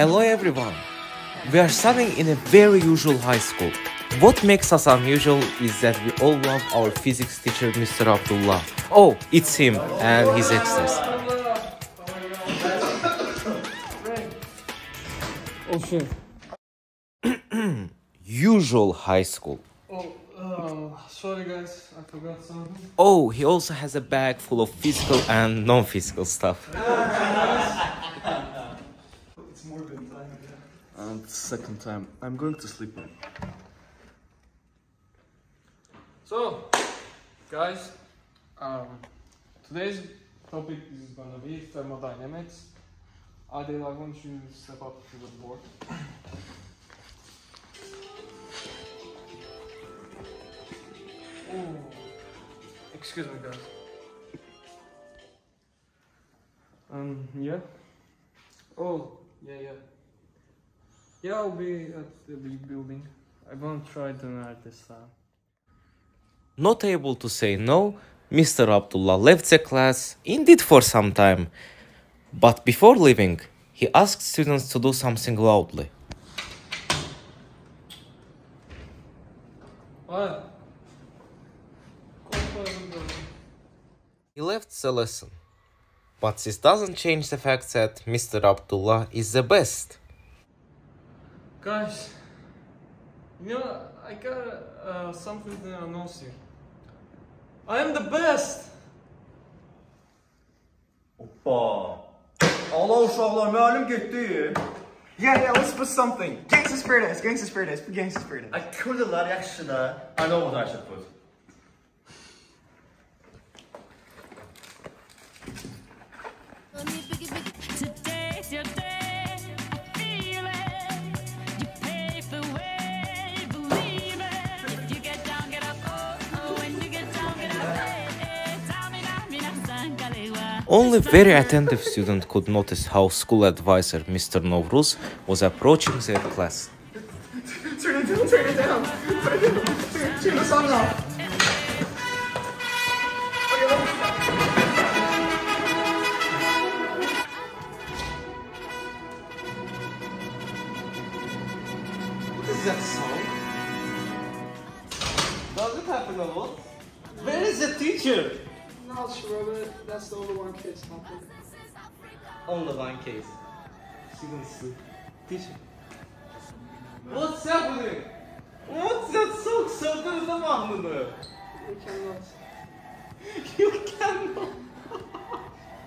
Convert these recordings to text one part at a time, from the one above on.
Hello everyone. We are studying in a very usual high school. What makes us unusual is that we all love our physics teacher Mr. Abdullah. Oh, it's him and his extras. Oh shit. Usual high school. Oh, uh, sorry guys, I forgot something. Oh, he also has a bag full of physical and non-physical stuff. It's more than time. Second time, I'm going to sleep now. So, guys, um, today's topic is gonna be thermodynamics. Adil, I want you to step up to the board. Oh, excuse me, guys. Um, yeah. Oh, yeah, yeah. Yeah, I'll be at the big building. I won't try to night this time. Not able to say no, Mr. Abdullah left the class, indeed for some time. But before leaving, he asked students to do something loudly. What? He left the lesson. But this doesn't change the fact that Mr. Abdullah is the best. Guys, you know, I got uh, something to announce you. I am the best! Hoppa. Allah uşaqlar, müəllim getdi. Yeah, yeah, let's put something. Gangsta Spirit is, Gangsta Spirit is, put Gangsta Spirit is. Ay, kırdılar, yaxşı da. I know what I should put. Only very attentive student could notice how school advisor Mr. Novruz was approaching their class. Turn it down, turn it down. Put it down. Turn, turn the song off. What is that song? Does it happen a lot? Where is the teacher? Not sure, but that's the only one case happened. Only one case. Students sleep. Teacher. What's happening? What's that song? Söndürün de mahnını. We cannot. You cannot.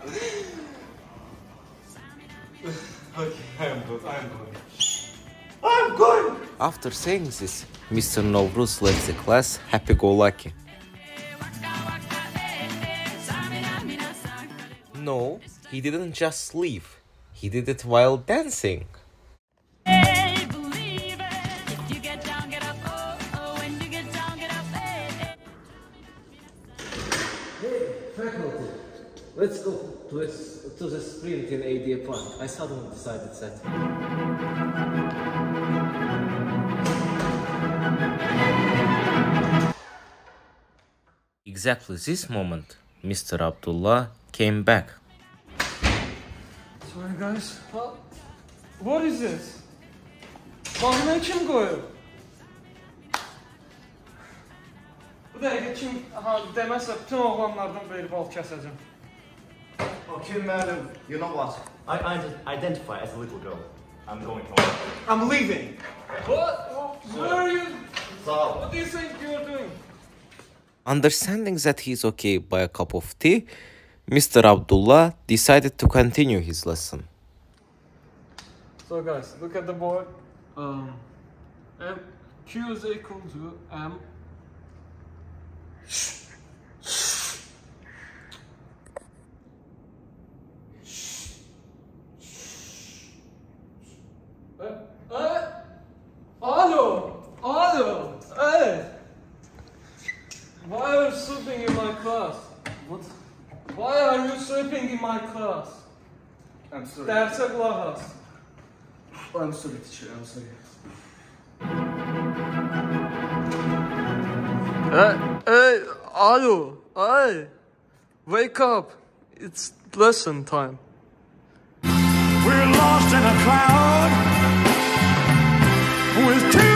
okay, I'm good. I'm good. I'm good. After saying this, Mr. Novruz left the class happy-go-lucky. He didn't just leave. He did it while dancing. Hey, it. If you get down, up. Oh, oh. When you get down, get up. Hey, hey. Faculty, let's go to, a, to the sprint in ADA Park. I suddenly decided that. Exactly this moment, Mr. Abdullah came back. Sorry guys. What? What is this? Mahnı kim koyuyor? Bu dəqiqə kim ha, deməsə bütün oğlanlardan beri bal kəsəcəm. Okay, madam, you know what? I, I identify as a little girl. I'm going home. I'm leaving. What? Where are you? Sağ. What do you think you're doing? Understanding that he's okay by a cup of tea, Mr. Abdullah decided to continue his lesson. So guys, look at the board. Um, M, Q is equal to M. Eh, eh, Alo, alo, hey! Why are sleeping in my class? What? Why are you sleeping in my class? I'm sorry. That's a class. I'm sorry, teacher. I'm sorry. Hey, hey, Alu, hey, wake up. It's lesson time. We're lost in a cloud with tears.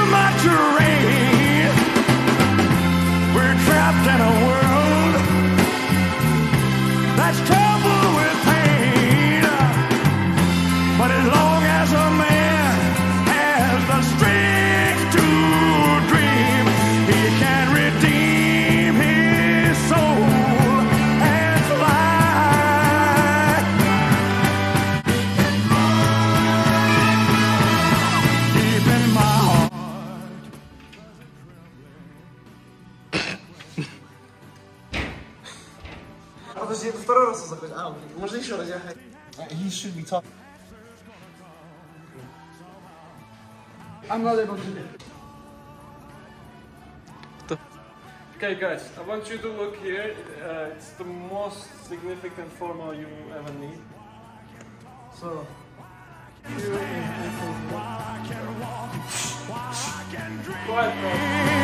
Подожди, это второй раз заходит. А, окей. можно еще раз? Я... He should be talking. I'm not able to do it. Okay, guys, I want you to look here. Uh, it's the most significant formula you ever need. So, you Quiet, bro.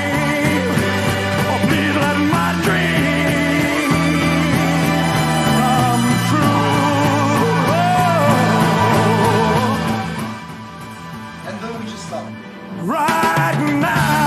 and then we just stop. Right now.